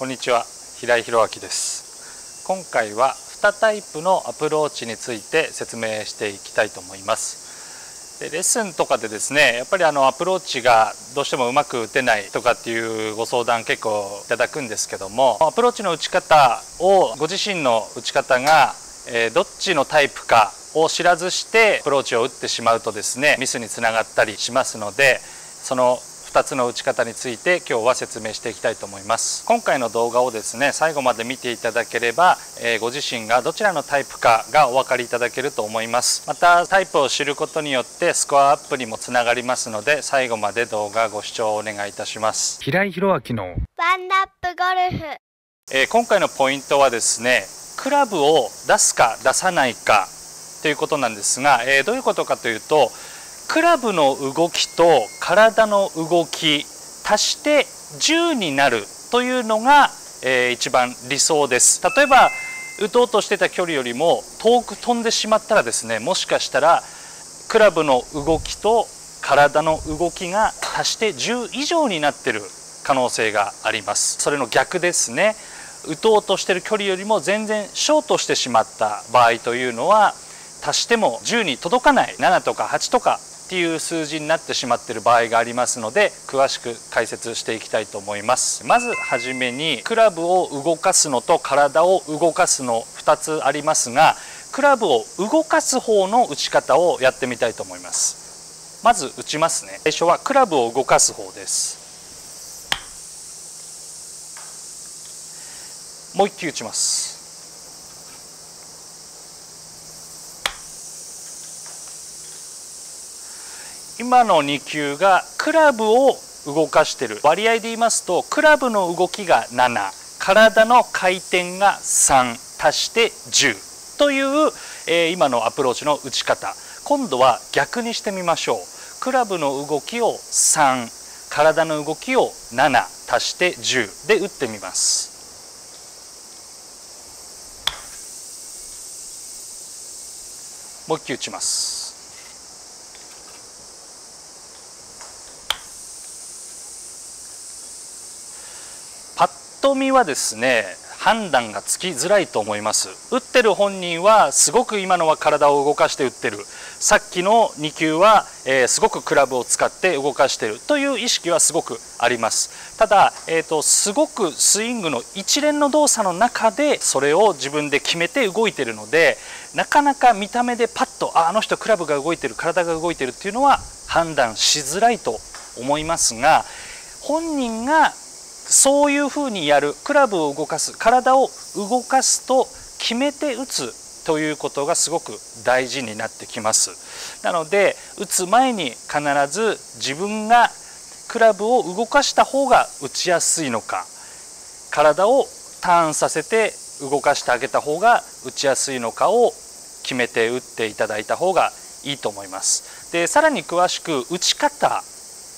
こんにちは。平井弘明です。今回は2タイプのアプローチについて説明していきたいと思います。でレッスンとかでですねやっぱりあのアプローチがどうしてもうまく打てないとかっていうご相談結構いただくんですけどもアプローチの打ち方をご自身の打ち方が、えどっちのタイプかを知らずしてアプローチを打ってしまうとですねミスにつながったりしますのでその2つの打ち方について今日は説明していきたいと思います。今回の動画をですね最後まで見ていただければ、えー、ご自身がどちらのタイプかがお分かりいただけると思います。またタイプを知ることによってスコアアップにもつながりますので最後まで動画ご視聴お願いいたします。平井弘明のワンダップゴルフ、えー、今回のポイントはですねクラブを出すか出さないかということなんですが、えー、どういうことかというとクラブの動きと体の動き足して10になるというのが、えー、一番理想です。例えば打とうとしてた距離よりも遠く飛んでしまったらですねもしかしたらクラブの動きと体の動きが足して10以上になってる可能性があります。それの逆ですね。打とうとしてる距離よりも全然ショートしてしまった場合というのは足しても10に届かない。7とか8とかっていう数字になってしまっている場合がありますので詳しく解説していきたいと思います。まずはじめにクラブを動かすのと体を動かすの2つありますがクラブを動かす方の打ち方をやってみたいと思います。まず打ちますね。最初はクラブを動かす方です。もう一球打ちます。今の2球がクラブを動かしている。割合で言いますとクラブの動きが7体の回転が3足して10という、えー、今のアプローチの打ち方。今度は逆にしてみましょう。クラブの動きを3体の動きを7足して10で打ってみます。もう一球打ちます。と見はですね判断がつきづらいと思います。打ってる本人はすごく今のは体を動かして打ってる。さっきの2球は、えー、すごくクラブを使って動かしてるという意識はすごくあります。ただ、えーと、すごくスイングの一連の動作の中でそれを自分で決めて動いてるのでなかなか見た目でパッとああの人クラブが動いてる体が動いてるっていうのは判断しづらいと思いますが本人がそういうふうにやるクラブを動かす体を動かすと決めて打つということがすごく大事になってきます。なので打つ前に必ず自分がクラブを動かした方が打ちやすいのか体をターンさせて動かしてあげた方が打ちやすいのかを決めて打っていただいた方がいいと思います。でさらに詳しく打ち方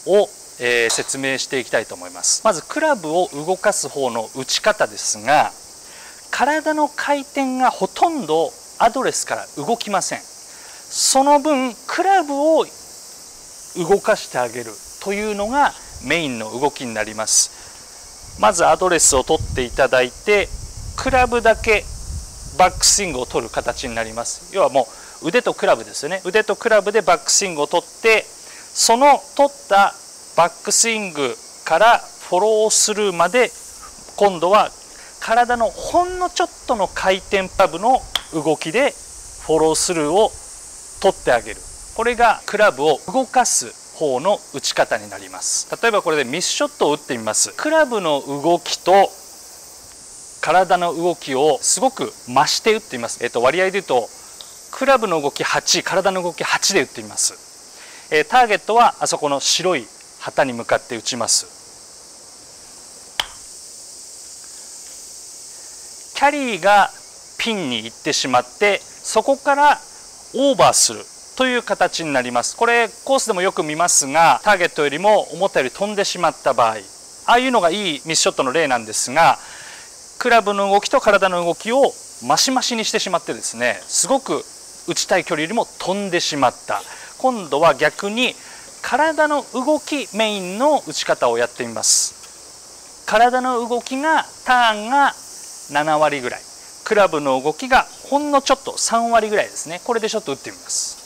をえー、説明していきたいと思います。まずクラブを動かす方の打ち方ですが体の回転がほとんどアドレスから動きません。その分クラブを動かしてあげるというのがメインの動きになります。まずアドレスを取っていただいてクラブだけバックスイングを取る形になります。要はもう腕とクラブですよね。腕とクラブでバックスイングを取ってその取ったバックスイングからフォロースルーまで今度は体のほんのちょっとの回転パブの動きでフォロースルーを取ってあげる。これがクラブを動かす方の打ち方になります。例えばこれでミスショットを打ってみます。クラブの動きと体の動きをすごく増して打ってみます、えっと、割合で言うとクラブの動き8体の動き8で打ってみます、えターゲットはあそこの白い旗に向かって打ちます。キャリーがピンに行ってしまってそこからオーバーするという形になります。これコースでもよく見ますがターゲットよりも思ったより飛んでしまった場合。ああいうのがいいミスショットの例なんですがクラブの動きと体の動きをマシマシにしてしまってですねすごく打ちたい距離よりも飛んでしまった。今度は逆に体の動きメインの打ち方をやってみます。体の動きがターンが7割ぐらい。クラブの動きがほんのちょっと3割ぐらいですね。これでちょっと打ってみます。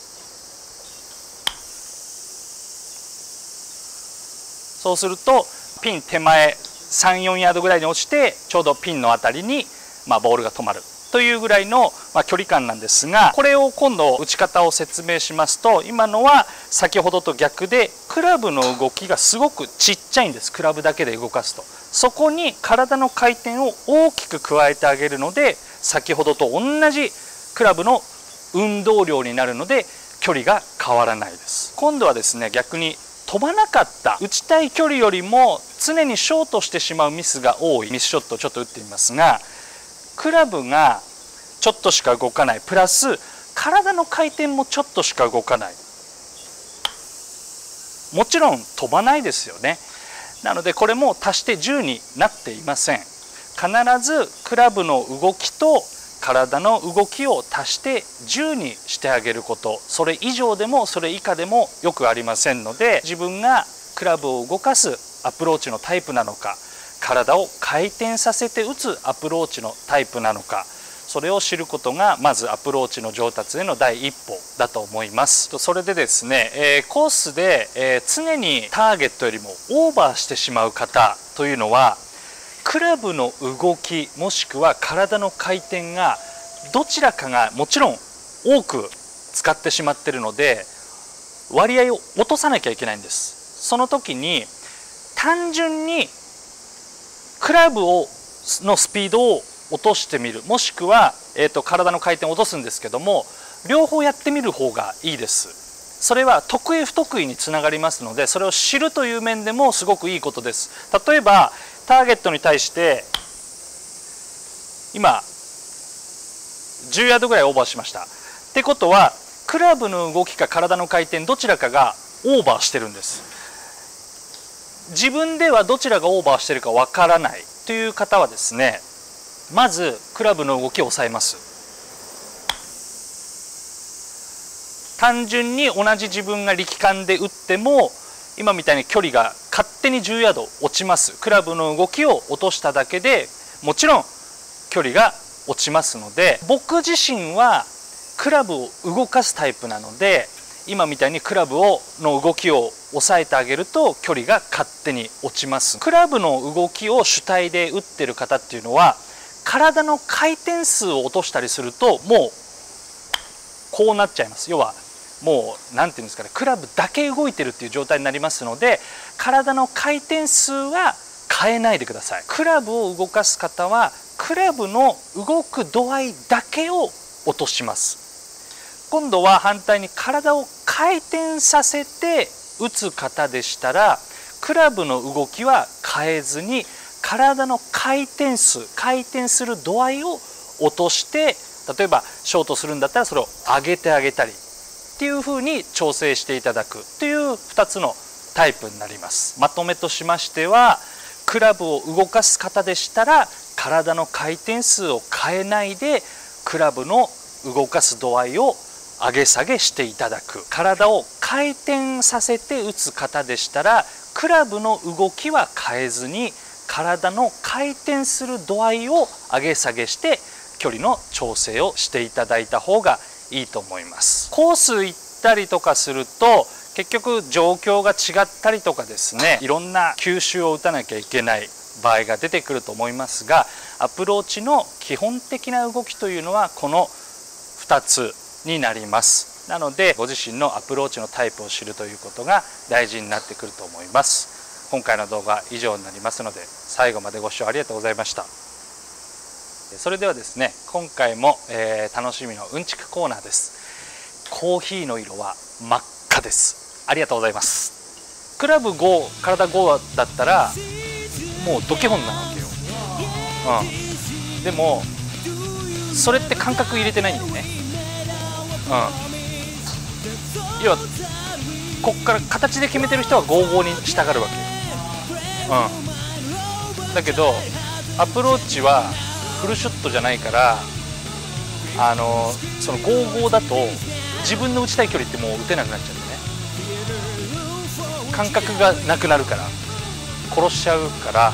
そうするとピン手前34ヤードぐらいに落ちてちょうどピンの辺りに、まあ、ボールが止まる。というぐらいの、ま、距離感なんですがこれを今度打ち方を説明しますと今のは先ほどと逆でクラブの動きがすごくちっちゃいんです。クラブだけで動かすと。そこに体の回転を大きく加えてあげるので先ほどと同じクラブの運動量になるので距離が変わらないです。今度はですね逆に飛ばなかった打ちたい距離よりも常にショートしてしまうミスが多い。ミスショットをちょっと打ってみますがクラブがちょっとしか動かない。プラス体の回転もちょっとしか動かない。もちろん飛ばないですよね。なのでこれも足して10になっていません。必ずクラブの動きと体の動きを足して10にしてあげること。それ以上でもそれ以下でもよくありませんので自分がクラブを動かすアプローチのタイプなのか体を回転させて打つアプローチのタイプなのか。それを知ることがまずアプローチの上達への第一歩だと思います。それでですね、え、コースで、え、常にターゲットよりもオーバーしてしまう方というのはクラブの動きもしくは体の回転がどちらかがもちろん多く使ってしまっているので割合を落とさなきゃいけないんです。その時に単純にクラブをのスピードを落としてみる。もしくは、えーと、体の回転を落とすんですけども両方やってみる方がいいです。それは得意不得意につながりますのでそれを知るという面でもすごくいいことです。例えばターゲットに対して今10ヤードぐらいオーバーしました。ってことはクラブの動きか体の回転どちらかがオーバーしてるんです。自分ではどちらがオーバーしてるかわからないという方はですねまずクラブの動きを抑えます。単純に同じ自分が力感で打っても今みたいに距離が勝手に10ヤード落ちます。クラブの動きを落としただけでもちろん距離が落ちますので僕自身はクラブを動かすタイプなので今みたいにクラブをの動きを抑えてあげると距離が勝手に落ちます。クラブの動きを主体で打ってる方っていうのは体の回転数を落としたりするともうこうなっちゃいます。要はもう何て言うんですかねクラブだけ動いてるっていう状態になりますので体の回転数は変えないでください。クラブを動かす方はクラブの動く度合いだけを落とします。今度は反対に体を回転させて打つ方でしたらクラブの動きは変えずに体の回転数回転する度合いを落として例えばショートするんだったらそれを上げてあげたりっていうふうに調整していただく。という2つのタイプになります。まとめとしましてはクラブを動かす方でしたら体の回転数を変えないでクラブの動かす度合いを上げ下げしていただく。体を回転させて打つ方でしたらクラブの動きは変えずに体の回転する度合いを上げ下げして距離の調整をしていただいた方がいいと思います。コース行ったりとかすると結局状況が違ったりとかですねいろんな球種を打たなきゃいけない場合が出てくると思いますがアプローチの基本的な動きというのはこの2つ。になります。なのでご自身のアプローチのタイプを知るということが大事になってくると思います。今回の動画は以上になりますので最後までご視聴ありがとうございました。それではですね今回も、えー、楽しみのうんちくコーナーです。コーヒーの色は真っ赤です。ありがとうございます。クラブ5体5だったらもうドケホンなわけよ、うん、でもそれって感覚入れてないんだよね。うん。要はこっから形で決めてる人は55に従うわけうん。だけどアプローチはフルショットじゃないからあのその55だと自分の打ちたい距離ってもう打てなくなっちゃうんね。感覚がなくなるから殺しちゃうから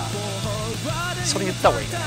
それ言った方がいい。かな